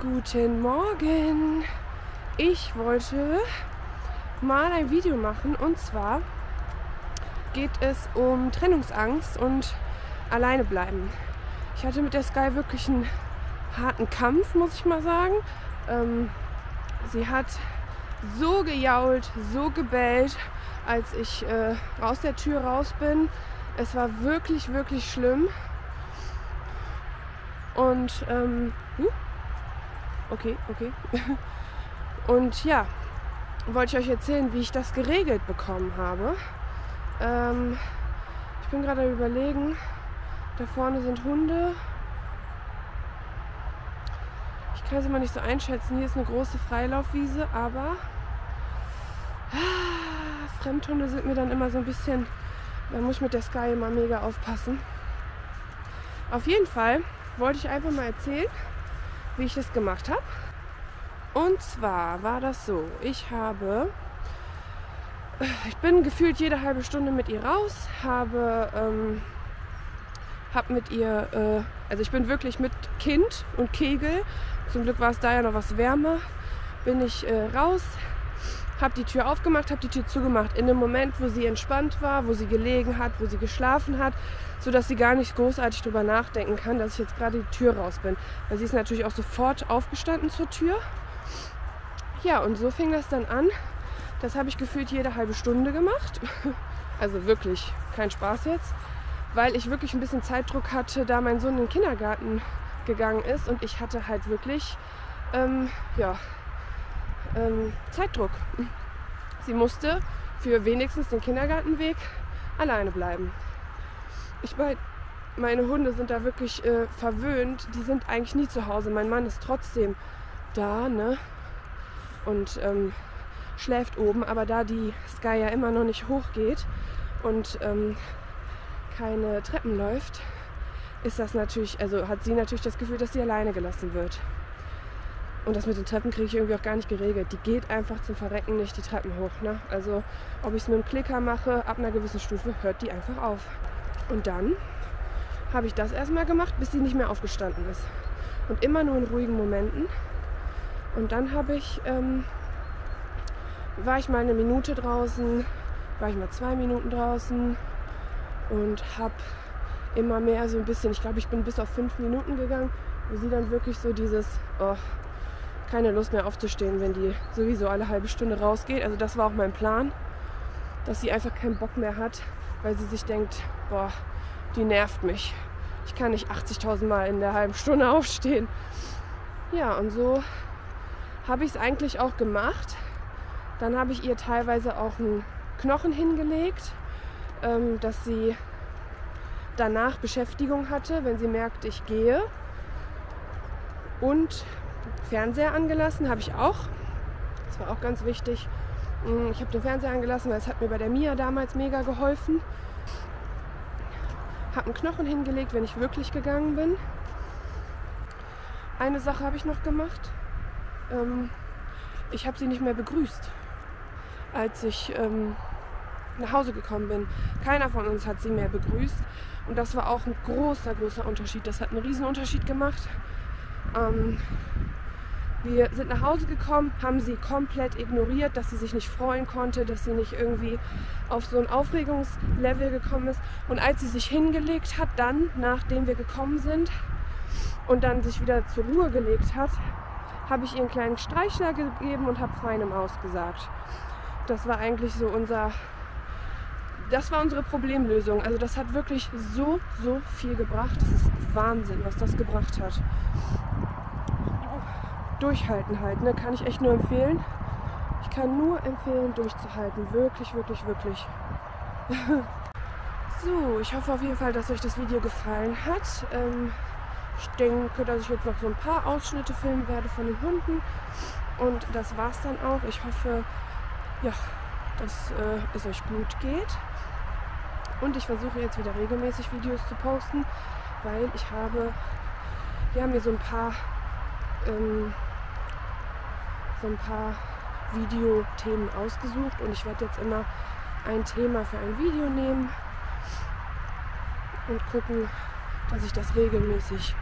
Guten Morgen! Ich wollte mal ein Video machen und zwar geht es um Trennungsangst und alleine bleiben. Ich hatte mit der Sky wirklich einen harten Kampf, muss ich mal sagen. Ähm, sie hat so gejault, so gebellt, als ich äh, aus der Tür raus bin. Es war wirklich, wirklich schlimm. Und ähm, uh, okay, okay. Und ja, wollte ich euch erzählen, wie ich das geregelt bekommen habe. Ähm, ich bin gerade überlegen, da vorne sind Hunde. Ich kann es immer nicht so einschätzen. Hier ist eine große Freilaufwiese, aber ah, Fremdhunde sind mir dann immer so ein bisschen, da muss ich mit der Sky immer mega aufpassen. Auf jeden Fall wollte ich einfach mal erzählen, wie ich das gemacht habe. Und zwar war das so, ich habe, ich bin gefühlt jede halbe Stunde mit ihr raus, habe, ähm, hab mit ihr, äh, also ich bin wirklich mit Kind und Kegel, zum Glück war es da ja noch was wärmer, bin ich äh, raus, habe die Tür aufgemacht, habe die Tür zugemacht. In dem Moment, wo sie entspannt war, wo sie gelegen hat, wo sie geschlafen hat, sodass sie gar nicht großartig darüber nachdenken kann, dass ich jetzt gerade die Tür raus bin. Weil sie ist natürlich auch sofort aufgestanden zur Tür. Ja, und so fing das dann an. Das habe ich gefühlt jede halbe Stunde gemacht. Also wirklich kein Spaß jetzt, weil ich wirklich ein bisschen Zeitdruck hatte, da mein Sohn in den Kindergarten gegangen ist und ich hatte halt wirklich ähm, ja, ähm, Zeitdruck. Sie musste für wenigstens den Kindergartenweg alleine bleiben. Ich meine, meine Hunde sind da wirklich äh, verwöhnt. Die sind eigentlich nie zu Hause. Mein Mann ist trotzdem da, ne? Und ähm, schläft oben. Aber da die Sky ja immer noch nicht hochgeht und ähm, keine Treppen läuft, ist das natürlich, also hat sie natürlich das Gefühl, dass sie alleine gelassen wird. Und das mit den Treppen kriege ich irgendwie auch gar nicht geregelt. Die geht einfach zum Verrecken nicht die Treppen hoch. Ne? Also ob ich es mit dem Klicker mache, ab einer gewissen Stufe hört die einfach auf. Und dann habe ich das erstmal gemacht, bis sie nicht mehr aufgestanden ist. Und immer nur in ruhigen Momenten. Und dann habe ich, ähm, war ich mal eine Minute draußen, war ich mal zwei Minuten draußen und habe immer mehr so ein bisschen, ich glaube, ich bin bis auf fünf Minuten gegangen, wo sie dann wirklich so dieses, oh, keine Lust mehr aufzustehen, wenn die sowieso alle halbe Stunde rausgeht. Also das war auch mein Plan, dass sie einfach keinen Bock mehr hat, weil sie sich denkt, boah, die nervt mich. Ich kann nicht 80.000 Mal in der halben Stunde aufstehen. Ja, und so habe ich es eigentlich auch gemacht. Dann habe ich ihr teilweise auch einen Knochen hingelegt, ähm, dass sie danach Beschäftigung hatte, wenn sie merkt, ich gehe. Und Fernseher angelassen, habe ich auch. Das war auch ganz wichtig. Mm, ich habe den Fernseher angelassen, weil es hat mir bei der Mia damals mega geholfen. Habe einen Knochen hingelegt, wenn ich wirklich gegangen bin. Eine Sache habe ich noch gemacht. Ähm, ich habe sie nicht mehr begrüßt, als ich ähm, nach Hause gekommen bin. Keiner von uns hat sie mehr begrüßt. Und das war auch ein großer, großer Unterschied. Das hat einen riesen Unterschied gemacht. Ähm, wir sind nach Hause gekommen, haben sie komplett ignoriert, dass sie sich nicht freuen konnte, dass sie nicht irgendwie auf so ein Aufregungslevel gekommen ist. Und als sie sich hingelegt hat, dann, nachdem wir gekommen sind und dann sich wieder zur Ruhe gelegt hat, habe ich ihr einen kleinen Streichler gegeben und habe feinem ausgesagt. Das war eigentlich so unser, das war unsere Problemlösung. Also das hat wirklich so, so viel gebracht. Das ist Wahnsinn, was das gebracht hat durchhalten halt. Ne? Kann ich echt nur empfehlen. Ich kann nur empfehlen, durchzuhalten. Wirklich, wirklich, wirklich. so, ich hoffe auf jeden Fall, dass euch das Video gefallen hat. Ähm, ich denke, dass ich jetzt noch so ein paar Ausschnitte filmen werde von den Hunden. Und das war's dann auch. Ich hoffe, ja, dass äh, es euch gut geht. Und ich versuche jetzt wieder regelmäßig Videos zu posten, weil ich habe ja, mir so ein paar ähm, so ein paar Videothemen ausgesucht und ich werde jetzt immer ein Thema für ein Video nehmen und gucken, dass ich das regelmäßig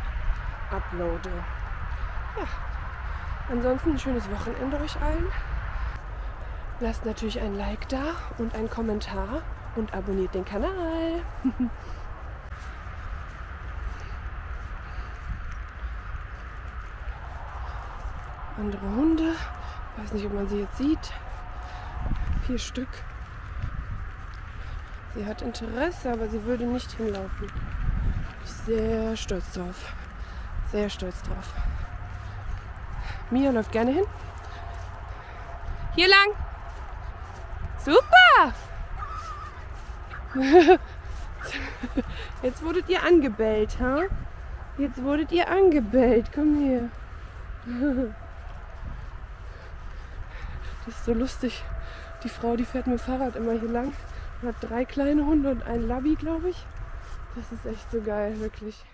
uploade. Ja, Ansonsten ein schönes Wochenende euch allen. Lasst natürlich ein Like da und einen Kommentar und abonniert den Kanal. Andere Hunde. Weiß nicht, ob man sie jetzt sieht. Vier Stück. Sie hat Interesse, aber sie würde nicht hinlaufen. Ich sehr stolz drauf. Sehr stolz drauf. Mia läuft gerne hin. Hier lang. Super! Jetzt wurdet ihr angebellt, ha? Jetzt wurdet ihr angebellt. Komm hier. Das ist so lustig. Die Frau, die fährt mit dem Fahrrad immer hier lang und hat drei kleine Hunde und einen Labby, glaube ich. Das ist echt so geil, wirklich.